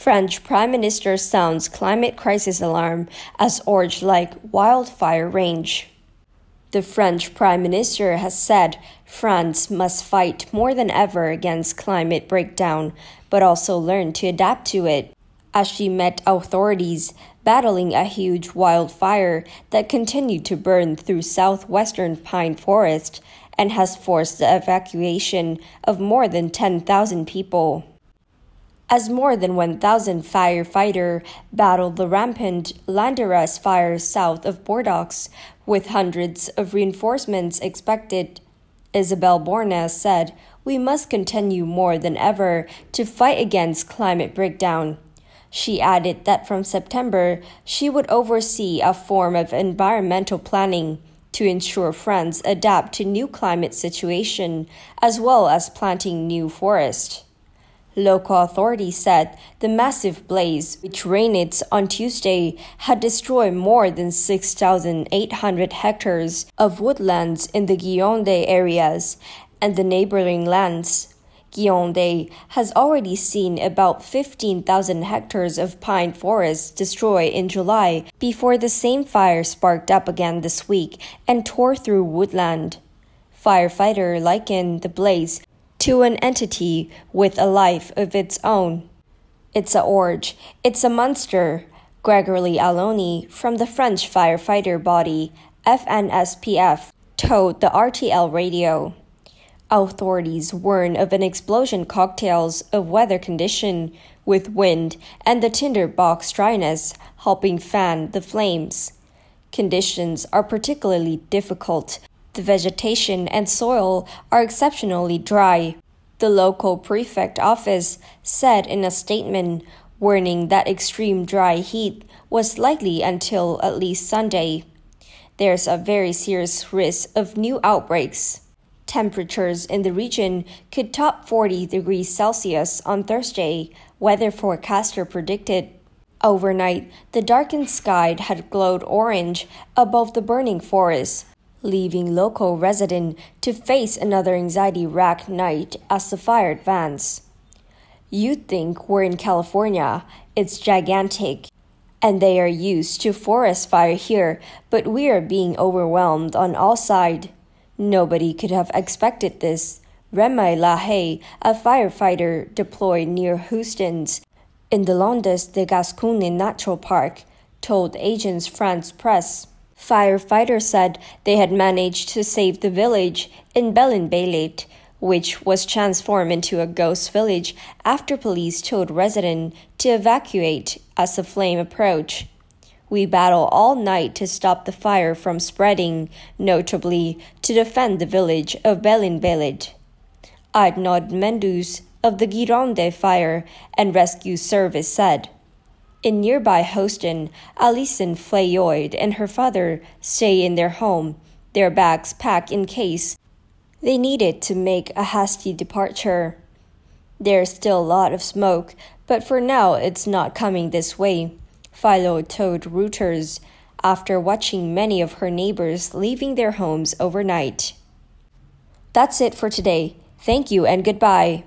French Prime Minister sounds climate crisis alarm as orange like wildfire range. The French Prime Minister has said France must fight more than ever against climate breakdown, but also learn to adapt to it. As she met authorities battling a huge wildfire that continued to burn through southwestern pine forest and has forced the evacuation of more than 10,000 people as more than 1,000 firefighters battled the rampant Landiras fire south of Bordeaux, with hundreds of reinforcements expected. Isabel Borne said, We must continue more than ever to fight against climate breakdown. She added that from September, she would oversee a form of environmental planning to ensure France adapt to new climate situation as well as planting new forest. Local authorities said the massive blaze, which reigned on Tuesday, had destroyed more than 6,800 hectares of woodlands in the Gironde areas and the neighboring lands. Gironde has already seen about 15,000 hectares of pine forests destroyed in July before the same fire sparked up again this week and tore through woodland. Firefighter likened the blaze to an entity with a life of its own. It's a orge, it's a monster, Grégory Allione from the French firefighter body FNSPF told the RTL radio. Authorities warn of an explosion cocktails of weather condition with wind and the tinderbox dryness helping fan the flames. Conditions are particularly difficult the vegetation and soil are exceptionally dry. The local prefect office said in a statement, warning that extreme dry heat was likely until at least Sunday. There's a very serious risk of new outbreaks. Temperatures in the region could top 40 degrees Celsius on Thursday, weather forecaster predicted. Overnight, the darkened sky had glowed orange above the burning forest, leaving local residents to face another anxiety racked night as the fire advanced. You'd think we're in California, it's gigantic, and they are used to forest fire here, but we are being overwhelmed on all sides. Nobody could have expected this. Remy Lahaye, a firefighter deployed near Hostens in the Landes de Gascogne Natural Park, told Agence France Presse. Firefighters said they had managed to save the village in Belin which was transformed into a ghost village after police told residents to evacuate as the flame approached. We battled all night to stop the fire from spreading, notably to defend the village of Belin Béliet. Arnaud Mendousse of the Gironde Fire and Rescue Service said. In nearby Hostens, Alison Flayoid and her father stay in their home, their bags packed in case they needed to make a hasty departure. There's still a lot of smoke, but for now it's not coming this way, Philo told Reuters after watching many of her neighbors leaving their homes overnight. That's it for today. Thank you and goodbye.